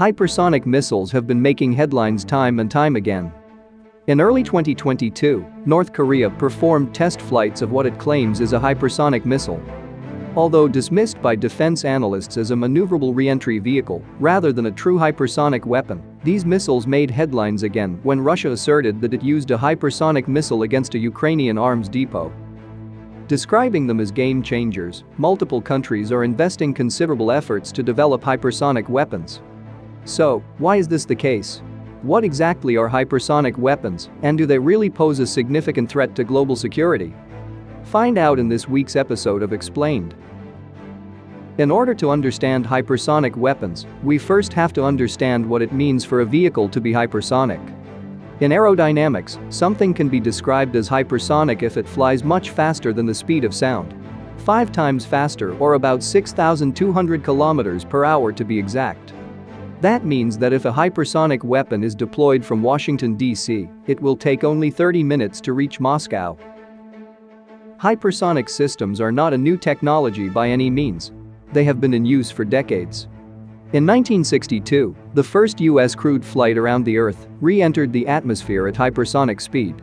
Hypersonic missiles have been making headlines time and time again. In early 2022, North Korea performed test flights of what it claims is a hypersonic missile. Although dismissed by defense analysts as a maneuverable re-entry vehicle rather than a true hypersonic weapon, these missiles made headlines again when Russia asserted that it used a hypersonic missile against a Ukrainian arms depot. Describing them as game changers, multiple countries are investing considerable efforts to develop hypersonic weapons. So, why is this the case? What exactly are hypersonic weapons, and do they really pose a significant threat to global security? Find out in this week's episode of Explained. In order to understand hypersonic weapons, we first have to understand what it means for a vehicle to be hypersonic. In aerodynamics, something can be described as hypersonic if it flies much faster than the speed of sound. Five times faster or about 6,200 kilometers per hour to be exact. That means that if a hypersonic weapon is deployed from Washington, D.C., it will take only 30 minutes to reach Moscow. Hypersonic systems are not a new technology by any means. They have been in use for decades. In 1962, the first U.S. crewed flight around the Earth re-entered the atmosphere at hypersonic speed.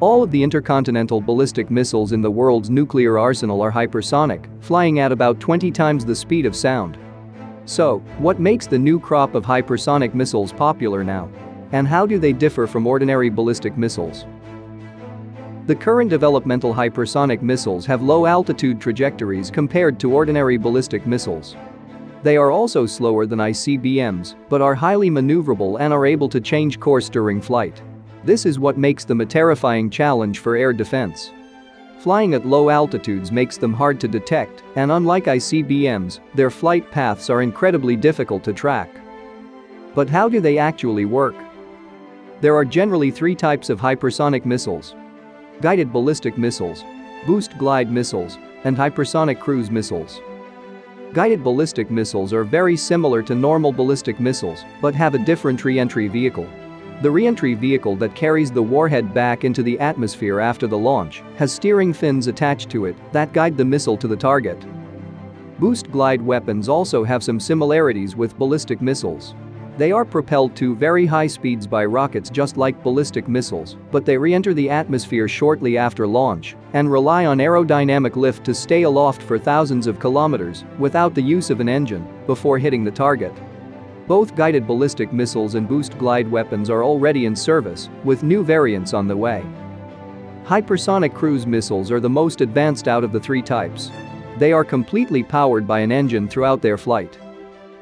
All of the intercontinental ballistic missiles in the world's nuclear arsenal are hypersonic, flying at about 20 times the speed of sound. So, what makes the new crop of hypersonic missiles popular now? And how do they differ from ordinary ballistic missiles? The current developmental hypersonic missiles have low altitude trajectories compared to ordinary ballistic missiles. They are also slower than ICBMs, but are highly maneuverable and are able to change course during flight. This is what makes them a terrifying challenge for air defense. Flying at low altitudes makes them hard to detect, and unlike ICBMs, their flight paths are incredibly difficult to track. But how do they actually work? There are generally three types of hypersonic missiles. Guided ballistic missiles, boost glide missiles, and hypersonic cruise missiles. Guided ballistic missiles are very similar to normal ballistic missiles but have a different re-entry vehicle. The re-entry vehicle that carries the warhead back into the atmosphere after the launch has steering fins attached to it that guide the missile to the target. Boost glide weapons also have some similarities with ballistic missiles. They are propelled to very high speeds by rockets just like ballistic missiles, but they re-enter the atmosphere shortly after launch and rely on aerodynamic lift to stay aloft for thousands of kilometers without the use of an engine before hitting the target. Both guided ballistic missiles and boost glide weapons are already in service, with new variants on the way. Hypersonic cruise missiles are the most advanced out of the three types. They are completely powered by an engine throughout their flight.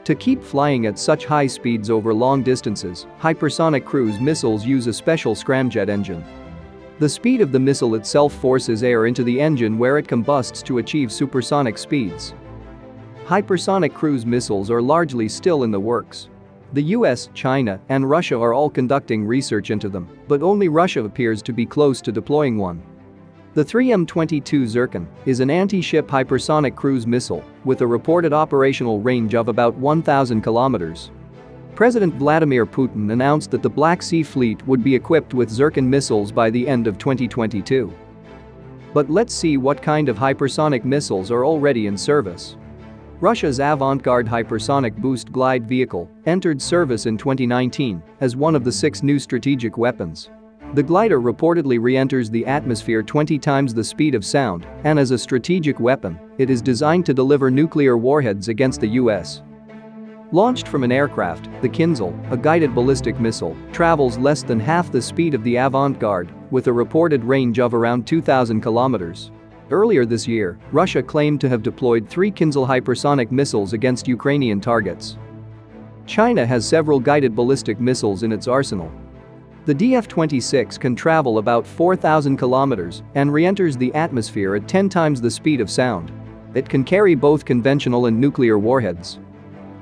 To keep flying at such high speeds over long distances, hypersonic cruise missiles use a special scramjet engine. The speed of the missile itself forces air into the engine where it combusts to achieve supersonic speeds. Hypersonic cruise missiles are largely still in the works. The US, China, and Russia are all conducting research into them, but only Russia appears to be close to deploying one. The 3M-22 Zircon is an anti-ship hypersonic cruise missile with a reported operational range of about 1,000 kilometers. President Vladimir Putin announced that the Black Sea Fleet would be equipped with Zircon missiles by the end of 2022. But let's see what kind of hypersonic missiles are already in service. Russia's Avangard hypersonic boost glide vehicle entered service in 2019 as one of the six new strategic weapons. The glider reportedly re-enters the atmosphere 20 times the speed of sound, and as a strategic weapon, it is designed to deliver nuclear warheads against the US. Launched from an aircraft, the Kinzhal, a guided ballistic missile, travels less than half the speed of the Avangard, with a reported range of around 2,000 kilometers. Earlier this year, Russia claimed to have deployed three Kinzhal hypersonic missiles against Ukrainian targets. China has several guided ballistic missiles in its arsenal, the DF-26 can travel about 4,000 kilometers and re-enters the atmosphere at 10 times the speed of sound. It can carry both conventional and nuclear warheads.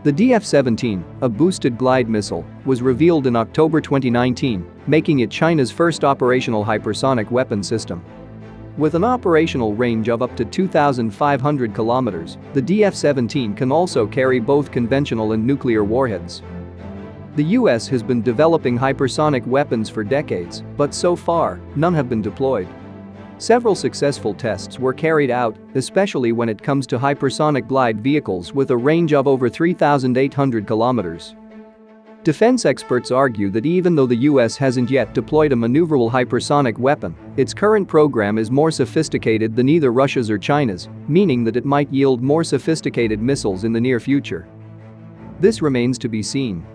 The DF-17, a boosted glide missile, was revealed in October 2019, making it China's first operational hypersonic weapon system. With an operational range of up to 2,500 kilometers, the DF-17 can also carry both conventional and nuclear warheads. The US has been developing hypersonic weapons for decades, but so far, none have been deployed. Several successful tests were carried out, especially when it comes to hypersonic glide vehicles with a range of over 3,800 kilometers. Defense experts argue that even though the US hasn't yet deployed a maneuverable hypersonic weapon, its current program is more sophisticated than either Russia's or China's, meaning that it might yield more sophisticated missiles in the near future. This remains to be seen.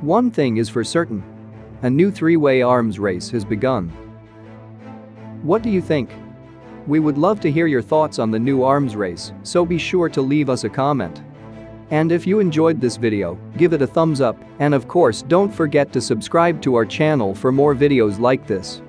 One thing is for certain. A new three-way arms race has begun. What do you think? We would love to hear your thoughts on the new arms race, so be sure to leave us a comment. And if you enjoyed this video, give it a thumbs up and of course don't forget to subscribe to our channel for more videos like this.